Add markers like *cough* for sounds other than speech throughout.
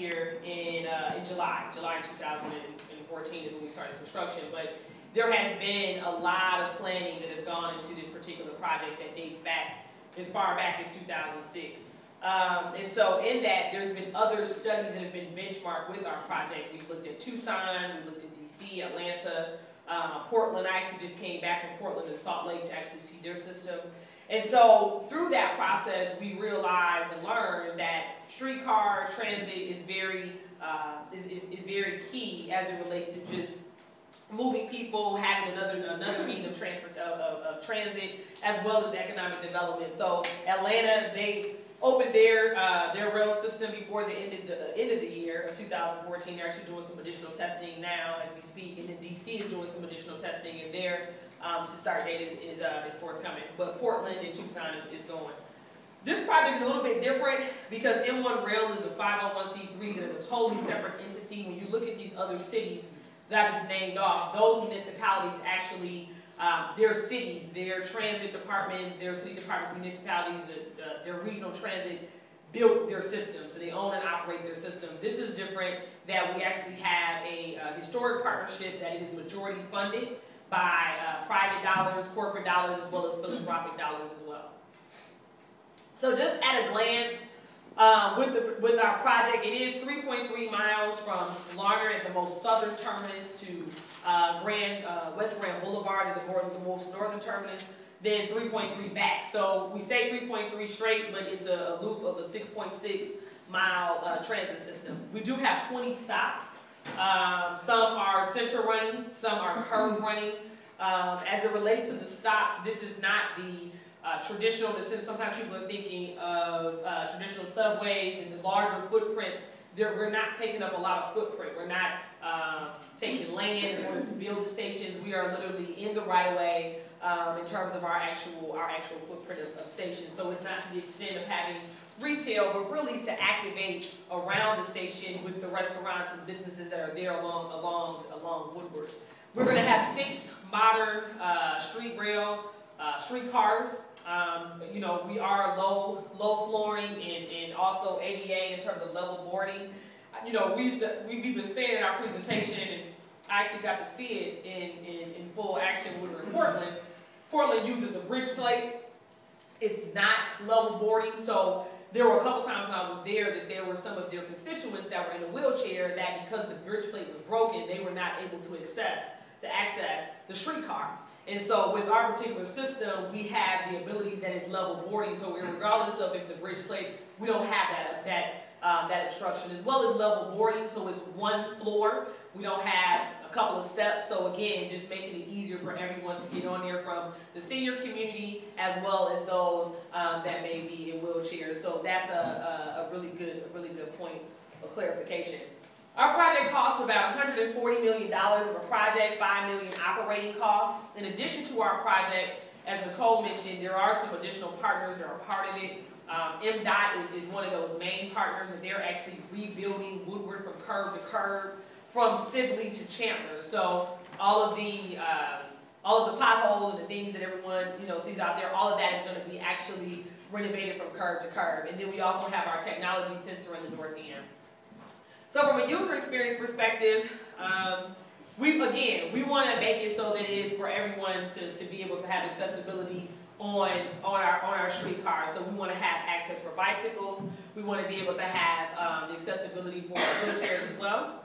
here in, uh, in July. July 2014 is when we started construction, but there has been a lot of planning that has gone into this particular project that dates back as far back as 2006. Um, and so in that, there's been other studies that have been benchmarked with our project. We've looked at Tucson, we looked at DC, Atlanta, uh, Portland. I actually just came back from Portland and Salt Lake to actually see their system. And so through that process, we realized and learned that streetcar transit is very, uh, is, is, is very key as it relates to just moving people, having another another means of transport of, of, of, transit, as well as economic development. So Atlanta, they opened their uh, their rail system before the end of the end of the year of 2014. They're actually doing some additional testing now as we speak, and then DC is doing some additional testing, and their um, to start dating is uh, is forthcoming. But Portland and Tucson is, is going. This project is a little bit different because M1 Rail is a 501c3 that is a totally separate entity. When you look at these other cities that I just named off, those municipalities actually um, their cities, their transit departments, their city departments, municipalities, the, the, their regional transit built their system, so they own and operate their system. This is different that we actually have a uh, historic partnership that is majority funded by uh, private dollars, corporate dollars, as well as philanthropic dollars as well. So just at a glance, um, with, the, with our project, it is 3.3 miles from Larned at the most southern terminus to uh, Grand, uh, West Grand Boulevard at the, the most northern terminus, then 3.3 back. So we say 3.3 straight, but it's a, a loop of a 6.6 mile uh, transit system. We do have 20 stops. Um, some are center running, some are curb running. Um, as it relates to the stops, this is not the uh, traditional, in the sense sometimes people are thinking of uh, traditional subways and the larger footprints. There, we're not taking up a lot of footprint. We're not um, taking land in order to build the stations. We are literally in the right of way um, in terms of our actual our actual footprint of, of, stations. So it's not to the extent of having retail, but really to activate around the station with the restaurants and businesses that are there along along along Woodward. We're going to have six modern uh, street rail uh, streetcars. Um, you know, we are low low flooring and, and also ADA in terms of level boarding you know, we used to, we, we've been saying in our presentation, and I actually got to see it in, in, in full action when we were in Portland. Portland uses a bridge plate. It's not level boarding, so there were a couple times when I was there that there were some of their constituents that were in a wheelchair that because the bridge plate was broken, they were not able to access to access the streetcar. And so with our particular system, we have the ability that is level boarding, so regardless of if the bridge plate, we don't have that, that um, that obstruction, as well as level boarding, so it's one floor. We don't have a couple of steps, so again, just making it easier for everyone to get on there from the senior community as well as those um, that may be in wheelchairs. So that's a, a, a, really good, a really good point of clarification. Our project costs about $140 million of a project, 5 million operating costs. In addition to our project, as Nicole mentioned, there are some additional partners that are part of it. Um, MDOT is, is one of those main partners, and they're actually rebuilding Woodward from curb to curb, from Sibley to Chandler. So all of the uh, all of the potholes and the things that everyone you know sees out there, all of that is going to be actually renovated from curb to curb. And then we also have our technology center in the north end. So from a user experience perspective, um, we again we want to make it so that it is for everyone to, to be able to have accessibility on, on our on our streetcars. So we want to have access for bicycles. We want to be able to have um, the accessibility for wheelchairs as well.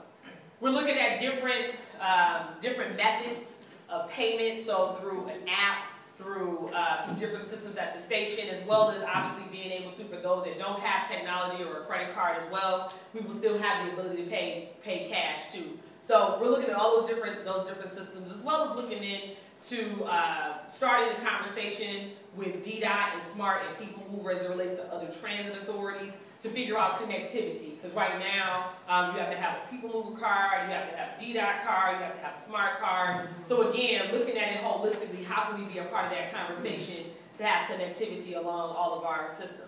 We're looking at different um, different methods of payment. So through an app, through uh, through different systems at the station, as well as obviously being able to, for those that don't have technology or a credit card as well, we will still have the ability to pay pay cash too. So we're looking at all those different those different systems, as well as looking in to uh, starting the conversation with DDOT and SMART and People who as it relates to other transit authorities to figure out connectivity. Because right now, um, you have to have a People Mover card, you have to have a DDOT card, you have to have a SMART card. So again, looking at it holistically, how can we be a part of that conversation to have connectivity along all of our systems?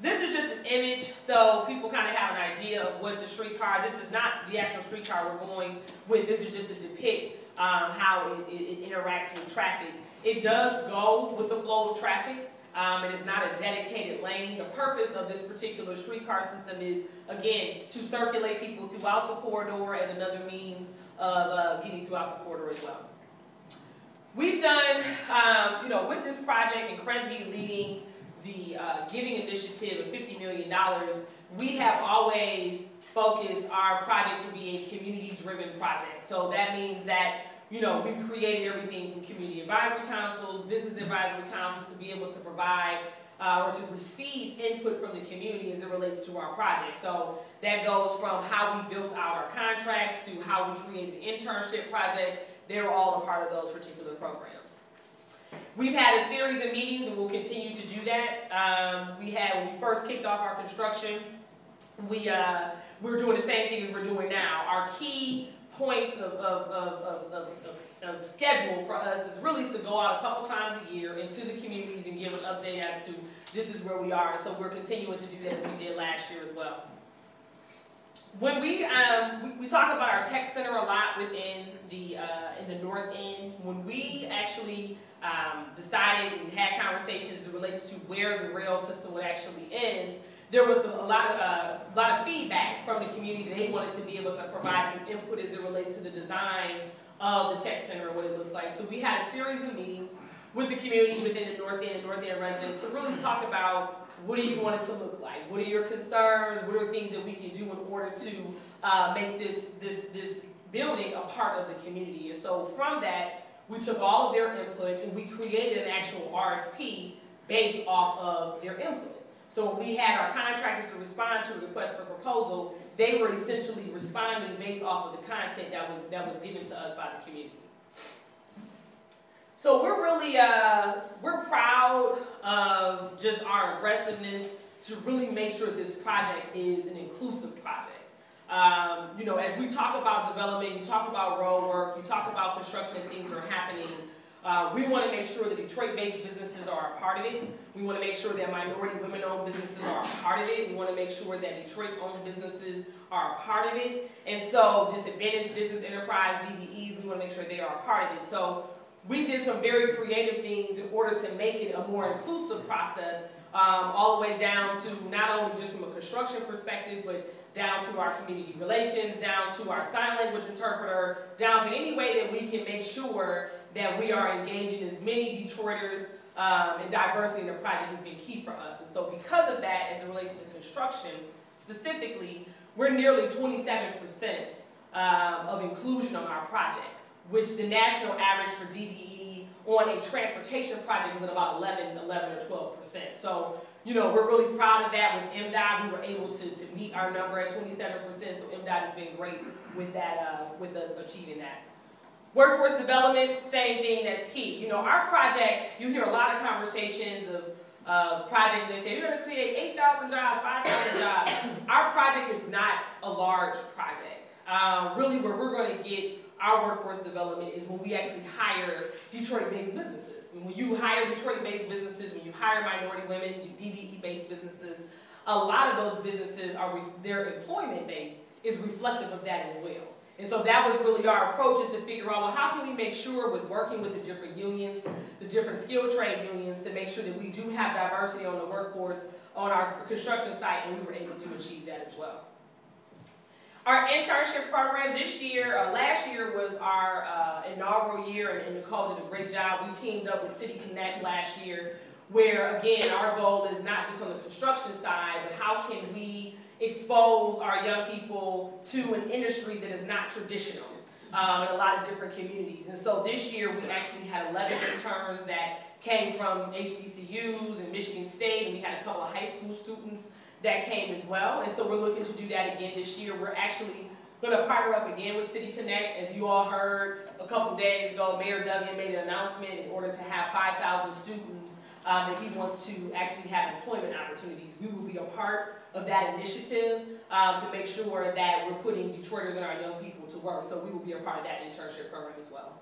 This is just an image, so people kind of have an idea of what the streetcar, this is not the actual streetcar we're going with, this is just to depict um, how it, it, it, interacts with traffic. It does go with the flow of traffic. Um, it is not a dedicated lane. The purpose of this particular streetcar system is, again, to circulate people throughout the corridor as another means of uh, getting throughout the corridor as well. We've done, um, you know, with this project and Kresge leading the uh, giving initiative of $50 million, we have always focused our project to be a community-driven project. So that means that you know, we've created everything from community advisory councils, business advisory councils to be able to provide uh, or to receive input from the community as it relates to our project. So that goes from how we built out our contracts to how we created internship projects. They're all a part of those particular programs. We've had a series of meetings and we'll continue to do that. Um, we had, when we first kicked off our construction, we, uh, we were doing the same thing as we're doing now. Our key points of, of, of, of, of, schedule for us is really to go out a couple times a year into the communities and give an update as to this is where we are. So we're continuing to do that as we did last year as well. When we, um, we, we, talk about our tech center a lot within the, uh, in the North End, when we actually um, decided and had conversations as it relates to where the rail system would actually end, there was a lot of uh, a lot of feedback from the community. They wanted to be able to provide some input as it relates to the design of the tech center and what it looks like. So we had a series of meetings with the community within the North End and North End residents to really talk about what do you want it to look like? What are your concerns? What are things that we can do in order to uh, make this, this, this building a part of the community? And so from that, we took all of their input and we created an actual RFP based off of their input. So when we had our contractors to respond to a request for proposal, they were essentially responding based off of the content that was, that was given to us by the community. So we're really, uh, we're proud of just our aggressiveness to really make sure this project is an inclusive project. Um, you know, as we talk about development, you talk about road work, you talk about construction and things are happening, uh, we want to make sure that Detroit-based businesses are a part of it. We want to make sure that minority women-owned businesses are a part of it. We want to make sure that Detroit-owned businesses are a part of it. And so disadvantaged business enterprise, DBEs, we want to make sure they are a part of it. So we did some very creative things in order to make it a more inclusive process, um, all the way down to not only just from a construction perspective, but down to our community relations, down to our sign language interpreter, down to any way that we can make sure that we are engaging as many Detroiters um, and diversity in the project has been key for us. And so because of that, as it relates to construction specifically, we're nearly 27% um, of inclusion on our project, which the national average for DBE on a transportation project is at about 11, 11 or 12%. So, you know, we're really proud of that with MDOT. We were able to, to meet our number at 27%, so MDOT has been great with that, uh, with us achieving that. Workforce development, same thing that's key. You know, our project, you hear a lot of conversations of uh, projects and they say, we're going to create 8,000 jobs, 5,000 *coughs* jobs. Our project is not a large project. Um, really where we're going to get our workforce development is when we actually hire Detroit-based businesses. And when you hire Detroit-based businesses, when you hire minority women, DBE-based businesses, a lot of those businesses are, their employment base is reflective of that as well. And so that was really our approach is to figure out, well, how can we make sure with working with the different unions, the different skilled trade unions, to make sure that we do have diversity on the workforce on our construction site, and we were able to achieve that as well. Our internship program this year, uh, last year was our uh, inaugural year, and, and Nicole did a great job. We teamed up with City Connect last year, where again, our goal is not just on the construction side, but how can we expose our young people to an industry that is not traditional um, in a lot of different communities. And so this year we actually had 11 interns that came from HBCUs and Michigan State, and we had a couple of high school students that came as well. And so we're looking to do that again this year. We're actually going to partner up again with City Connect. As you all heard a couple days ago, Mayor Duggan made an announcement in order to have 5,000 students um, that he wants to actually have employment opportunities. We will be a part of that initiative um, to make sure that we're putting Detroiters and our young people to work. So we will be a part of that internship program as well.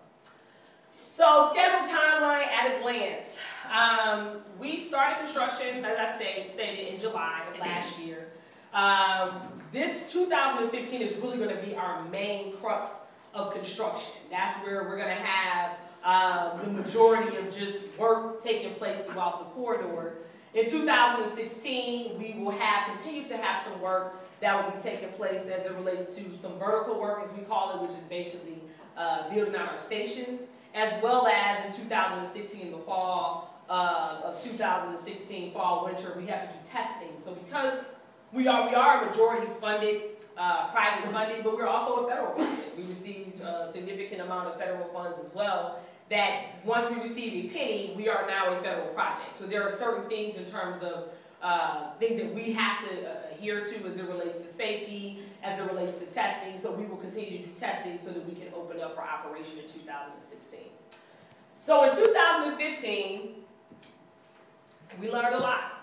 So schedule timeline at a glance. Um, we started construction, as I stated, stated in July of last year. Um, this 2015 is really going to be our main crux of construction. That's where we're going to have um, the majority of just work taking place throughout the corridor. In 2016, we will have, continue to have some work that will be taking place as it relates to some vertical work, as we call it, which is basically uh, building out our stations, as well as in 2016 in the fall uh, of 2016, fall, winter, we have to do testing. So because we are, we are a majority funded, uh, private funding, but we're also a federal project. We received a significant amount of federal funds as well, that once we receive a penny, we are now a federal project. So there are certain things in terms of uh, things that we have to uh, adhere to as it relates to safety, as it relates to testing. So we will continue to do testing so that we can open up for operation in 2016. So in 2015, we learned a lot.